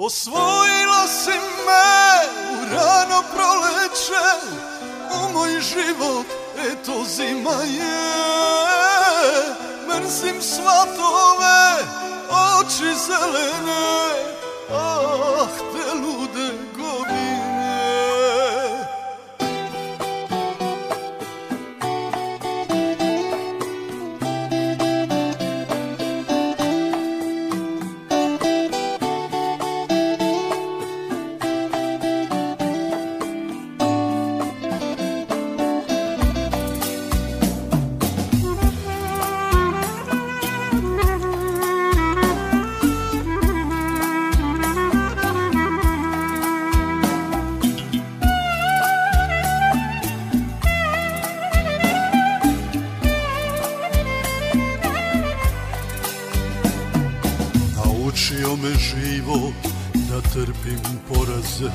Posvojila si me u rano proleće U moj život, eto zima je. Mrzim svatove, oči zelene trpim poraze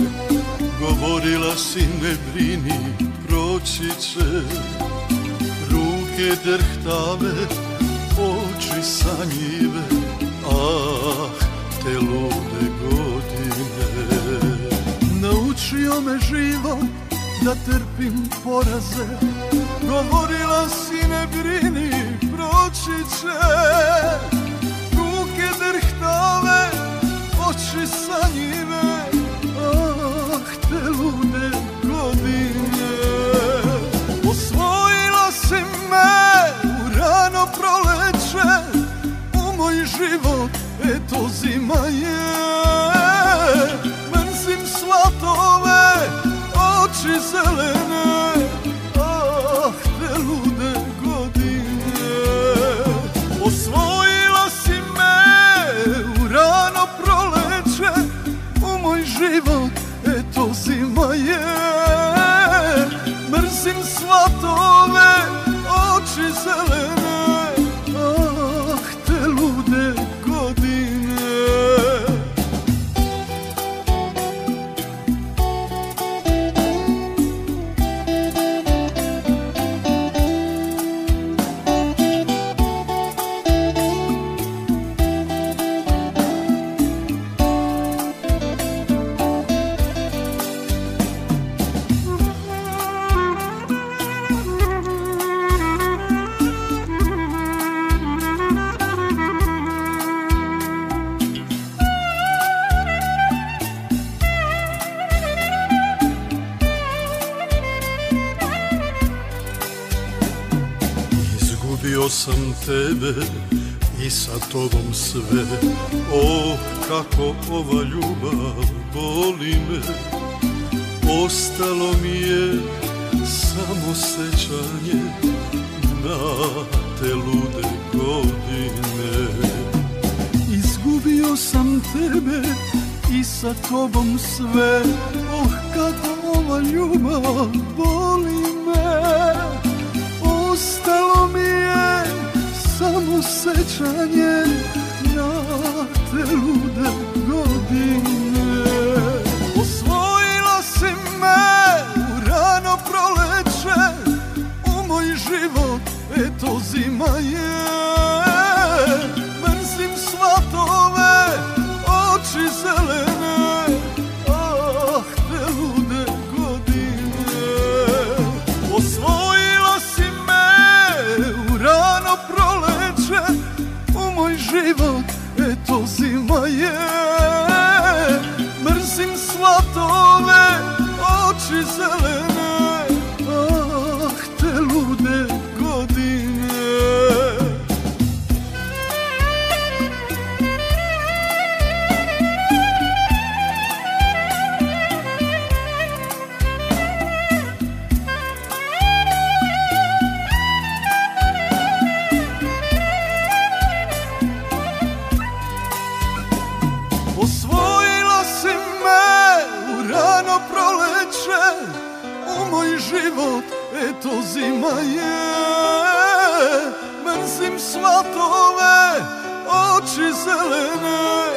Govorila si ne brini, proći će. Ruke drhtave, oči sanjive Ah, te lude godine. Naučio me život da trpim poraze Govorila si ne brini, proći će. Ruke drhtave, oči sanjive, ah, te lude godine. Osvojila si me u rano proleće, u moj život, eto zima je. Mrzim svatove, oči zelene, zima je Mrzim svatove, oči zelene Izgubio sam tebe i sa tobom sve. Oh, kako ova ljubav boli me. Ostalo mi je samo sećanje na te lude godine. Izgubio sam tebe i sa tobom sve. Oh, kako ova ljubav boli samo sećanje na te lude godine. Osvojila si me u rano proleće U moj život, eto zima je moj život, eto zima je Osvojila si me u rano proleće U moj život, eto zima je. Mrzim svatove, oči zelene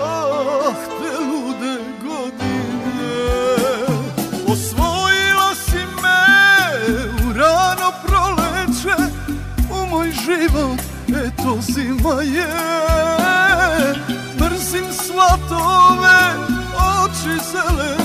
Ah, te lude godine. Osvojila si me u rano proleće U moj život, eto zima je Zlatove oči zelene